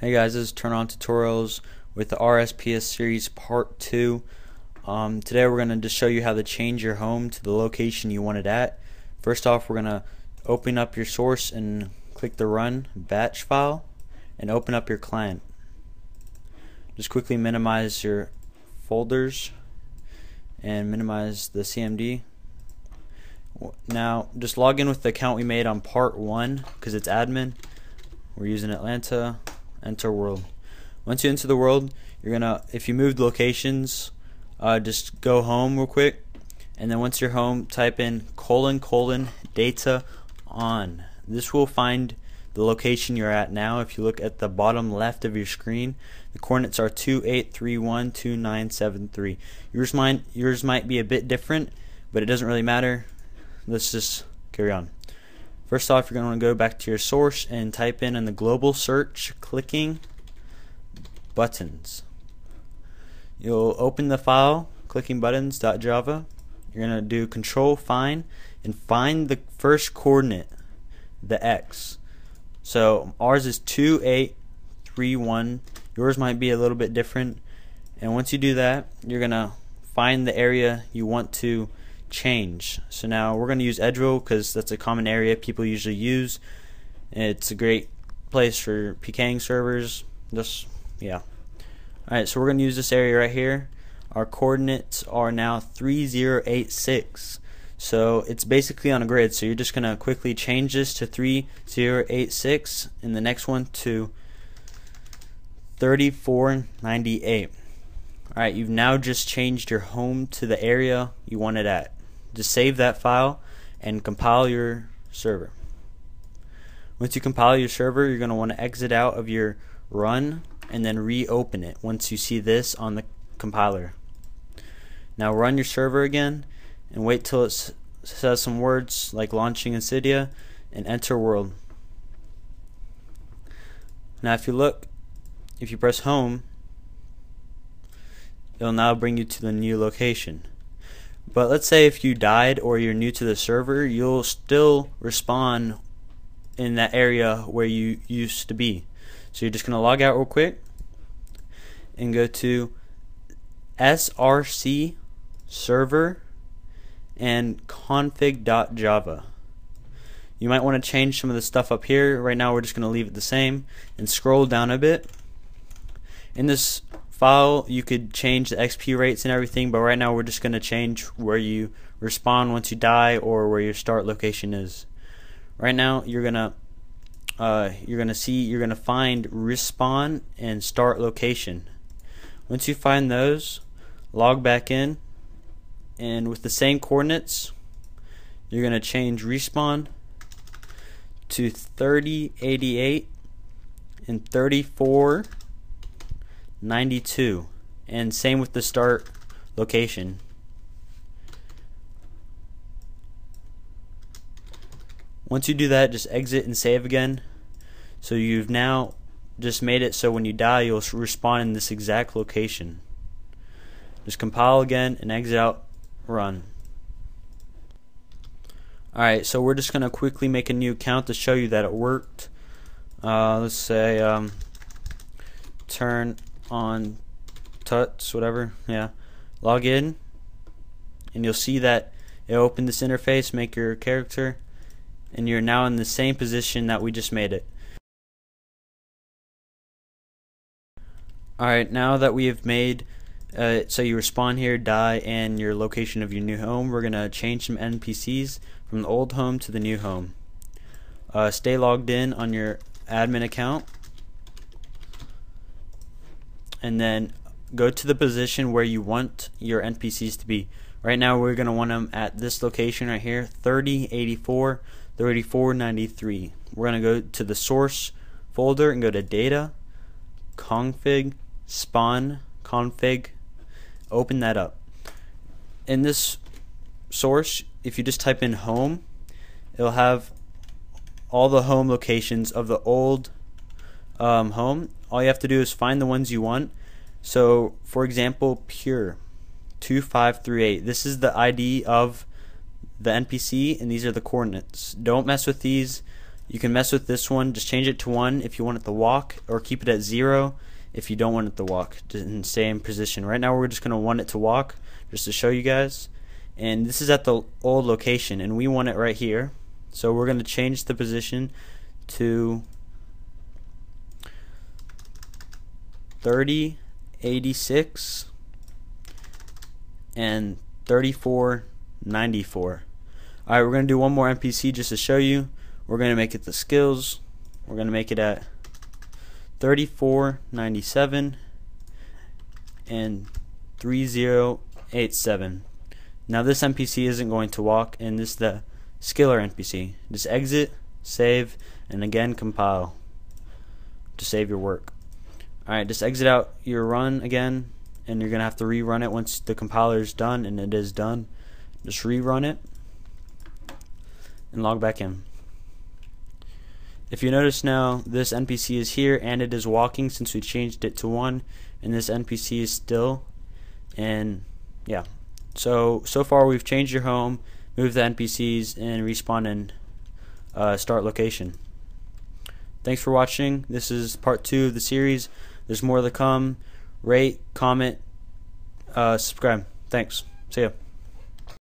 Hey guys, this is Turn On Tutorials with the RSPS series part 2. Um, today we're going to just show you how to change your home to the location you want it at. First off, we're going to open up your source and click the run batch file and open up your client. Just quickly minimize your folders and minimize the CMD. Now, just log in with the account we made on part 1 because it's admin. We're using Atlanta enter world. Once you enter the world, you're gonna if you moved locations, uh, just go home real quick, and then once you're home, type in colon colon data on. This will find the location you're at now. If you look at the bottom left of your screen, the coordinates are 28312973. Yours might yours might be a bit different, but it doesn't really matter. Let's just carry on. First off, you're going to want to go back to your source and type in in the global search clicking buttons. You'll open the file clicking buttons.java. You're going to do control find and find the first coordinate, the x. So ours is 2831. Yours might be a little bit different. And once you do that, you're going to find the area you want to change. So now we're going to use Edgeville because that's a common area people usually use. It's a great place for PKing servers. Just yeah. Alright, so we're going to use this area right here. Our coordinates are now 3086. So it's basically on a grid. So you're just going to quickly change this to 3086 and the next one to 3498. Alright, you've now just changed your home to the area you want it at just save that file and compile your server. Once you compile your server, you're going to want to exit out of your run and then reopen it once you see this on the compiler. Now run your server again and wait till it says some words like launching Insidia and enter world. Now if you look, if you press home, it'll now bring you to the new location. But let's say if you died or you're new to the server, you'll still respawn in that area where you used to be. So you're just going to log out real quick and go to src server and config.java. You might want to change some of the stuff up here. Right now we're just going to leave it the same and scroll down a bit. In this file, you could change the XP rates and everything, but right now we're just going to change where you respawn once you die or where your start location is. Right now, you're gonna uh, you're gonna see you're gonna find respawn and start location. Once you find those, log back in, and with the same coordinates, you're gonna change respawn to 3088 and 34 92 and same with the start location. Once you do that just exit and save again. So you've now just made it so when you die you'll respawn in this exact location. Just compile again and exit out run. Alright so we're just gonna quickly make a new account to show you that it worked. Uh, let's say um, turn on Tuts, whatever, yeah, log in, and you'll see that it opened this interface, make your character, and you're now in the same position that we just made it. Alright, now that we have made uh, so you respawn here, die, and your location of your new home, we're going to change some NPCs from the old home to the new home. Uh, stay logged in on your admin account and then go to the position where you want your NPCs to be. Right now we're going to want them at this location right here, 3084, 3493. We're going to go to the source folder and go to data, config, spawn, config, open that up. In this source, if you just type in home, it'll have all the home locations of the old um, home all you have to do is find the ones you want. So, for example, pure 2538. This is the ID of the NPC, and these are the coordinates. Don't mess with these. You can mess with this one. Just change it to 1 if you want it to walk, or keep it at 0 if you don't want it to walk and stay in position. Right now we're just going to want it to walk just to show you guys. And this is at the old location, and we want it right here. So we're going to change the position to 30, 86, and 34, 94. Alright, we're going to do one more NPC just to show you. We're going to make it the skills. We're going to make it at 3497 and 3087. Now this NPC isn't going to walk and this is the skiller NPC. Just exit, save, and again compile to save your work. Alright, just exit out your run again and you're going to have to rerun it once the compiler is done and it is done. Just rerun it and log back in. If you notice now, this NPC is here and it is walking since we changed it to 1 and this NPC is still and yeah. So, so far we've changed your home, moved the NPCs and respawn in uh, start location. Thanks for watching. This is part 2 of the series. There's more to come. Rate, comment, uh, subscribe. Thanks. See ya.